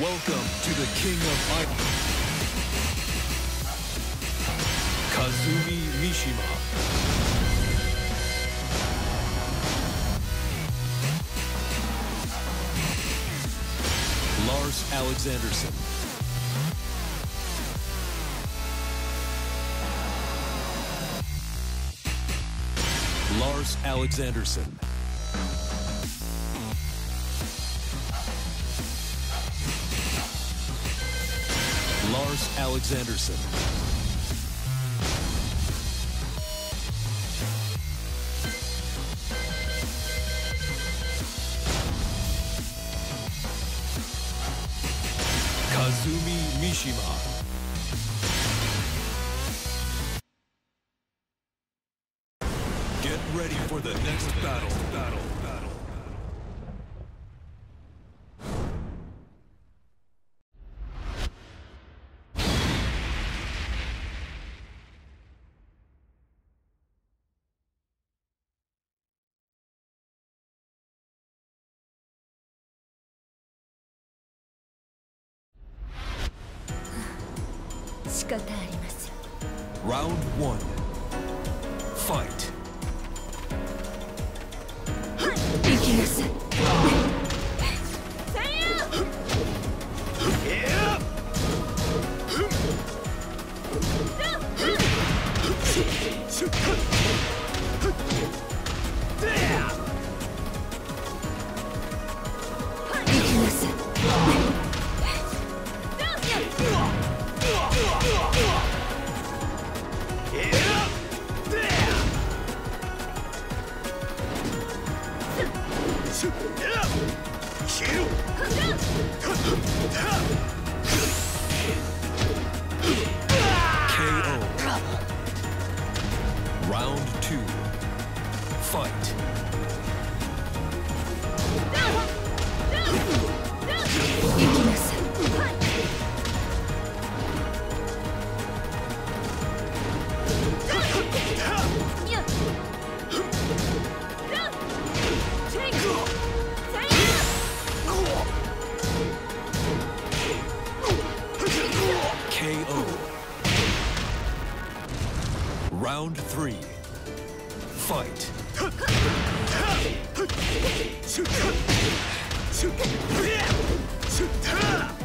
Welcome to the King of Iron, Kazumi Mishima. Lars Alexanderson. Lars Alexanderson. Lars Alexanderson. Kazumi Mishima. Round one. Fight. Round three. Fight.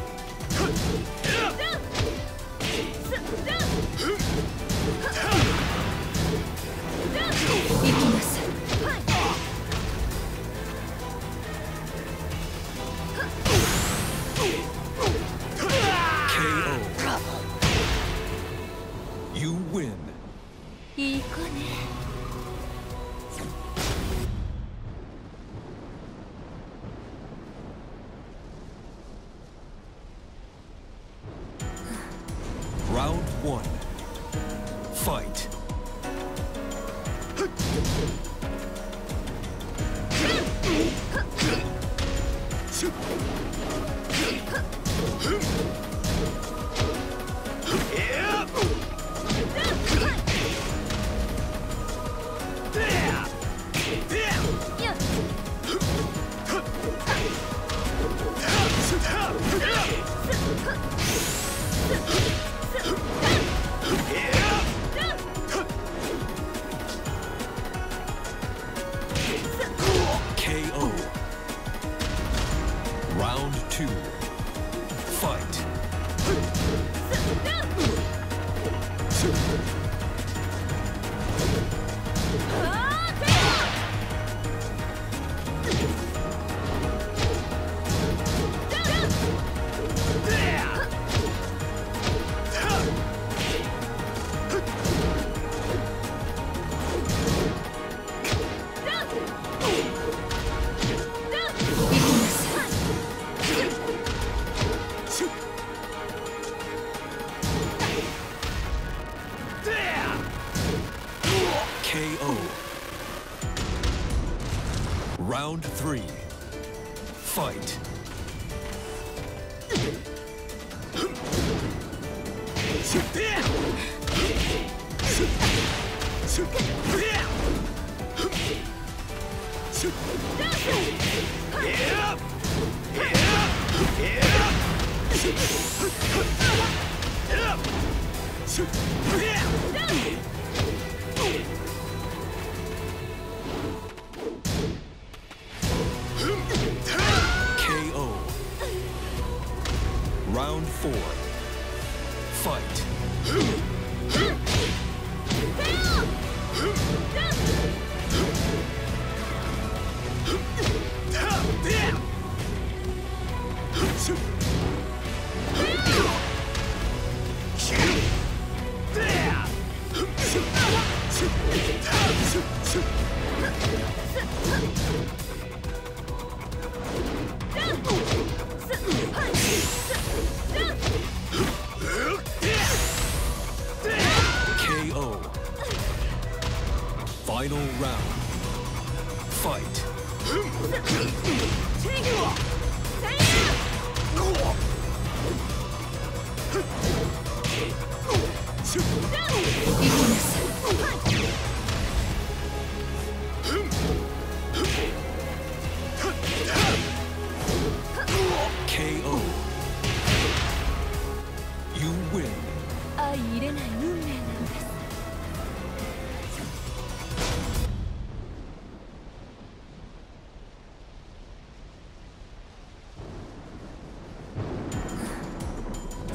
れない運命なの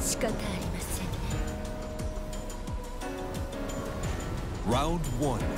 です仕方ありませんね。Round 1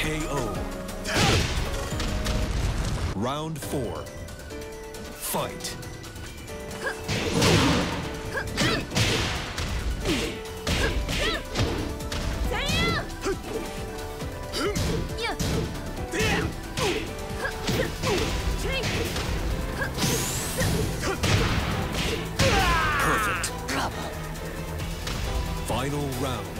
KO. Round four. Fight. Perfect. Final round.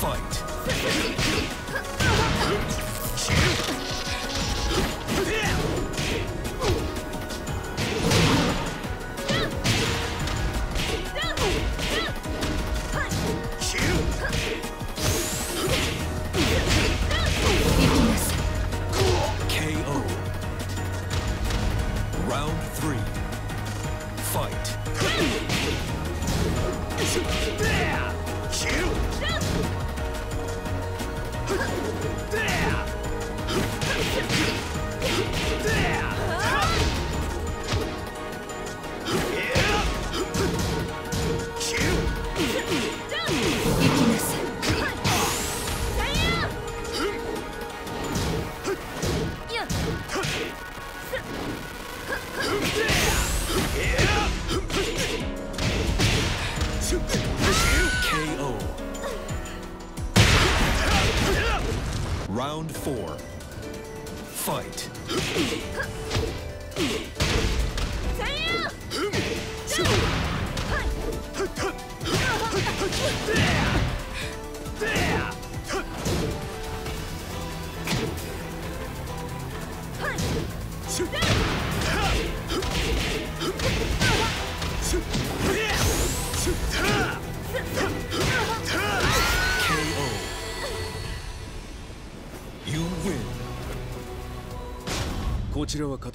Fight.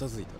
片付い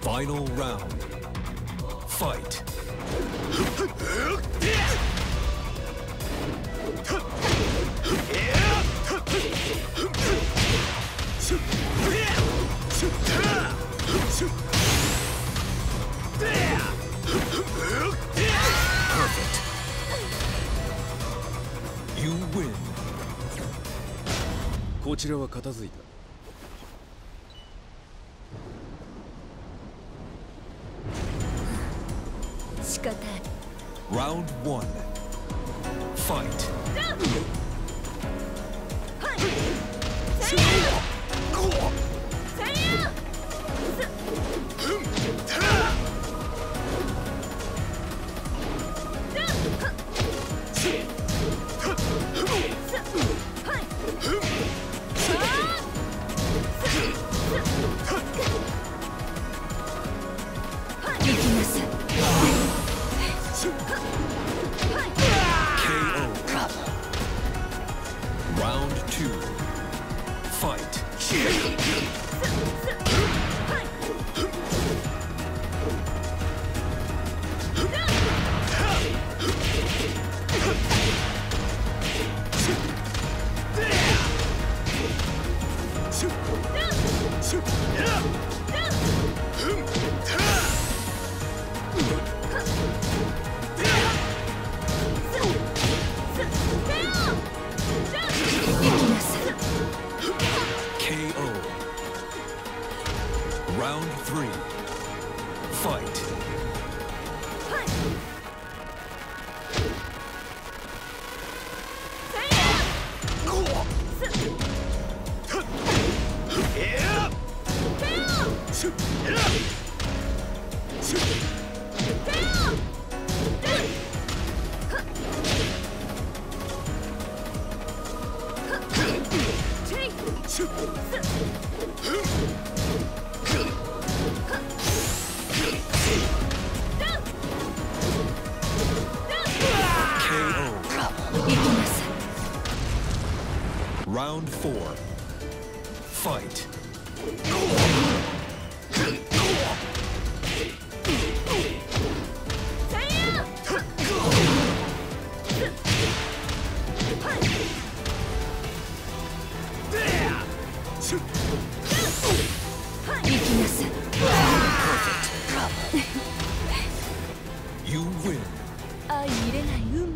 Final round. Fight. You win. こちらは片付いた Round one. Fight. You win. 相入れない運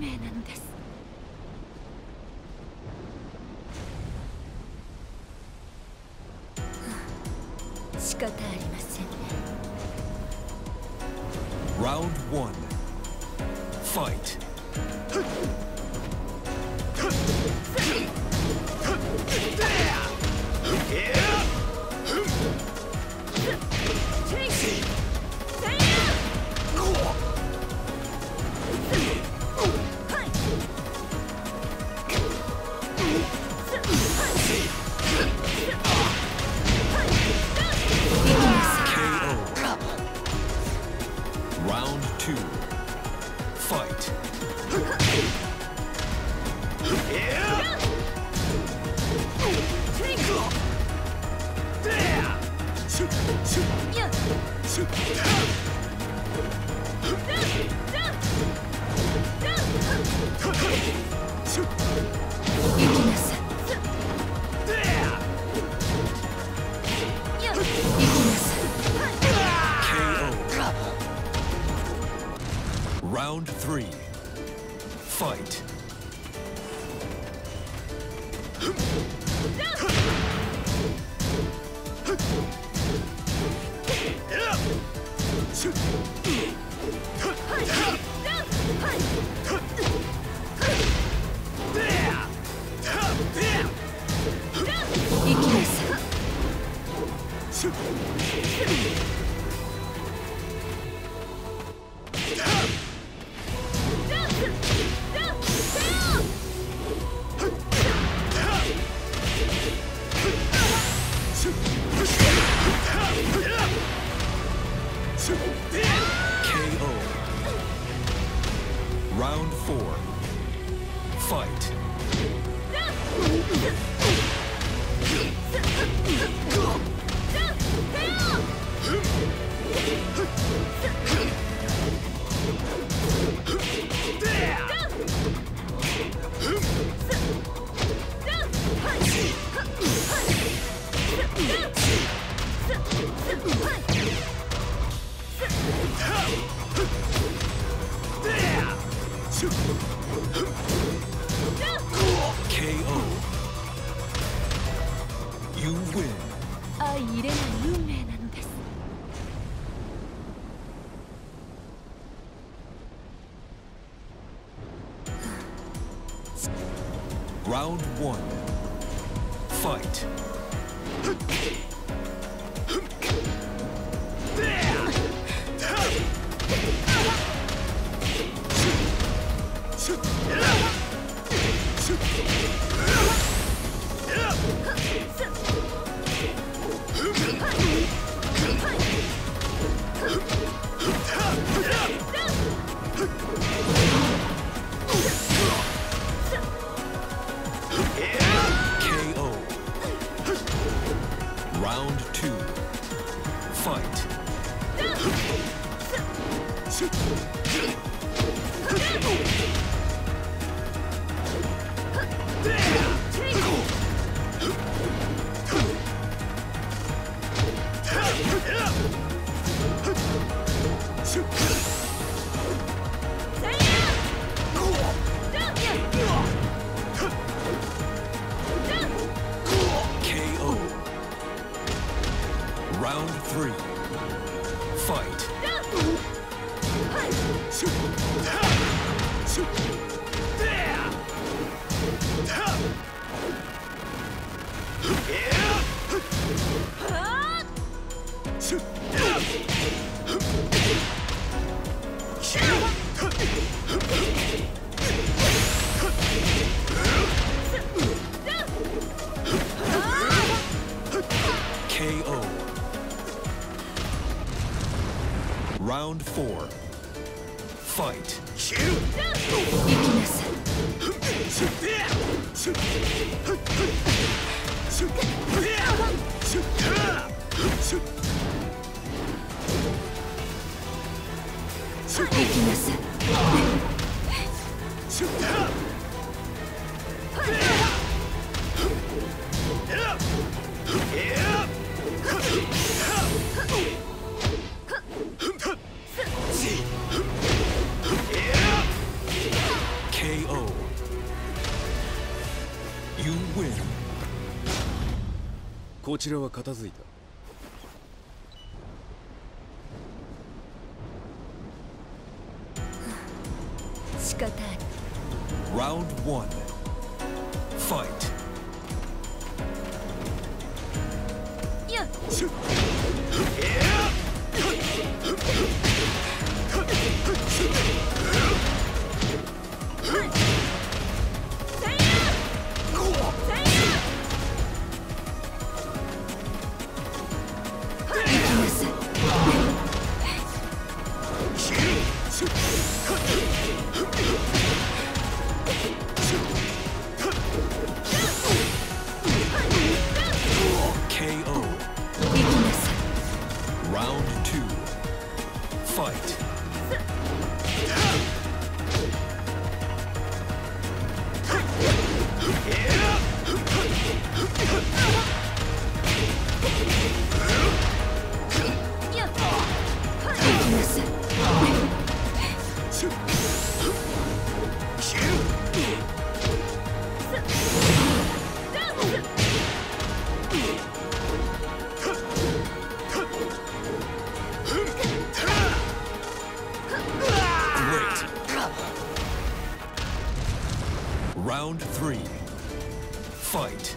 Round three. Round one. Fight. こちらは片付いた Round three. Fight.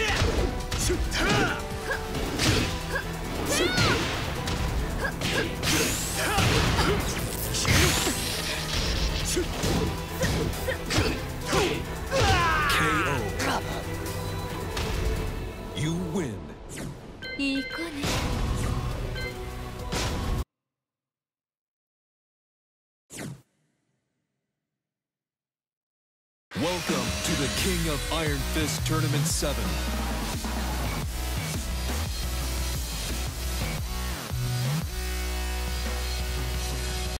Of Iron Fist Tournament 7.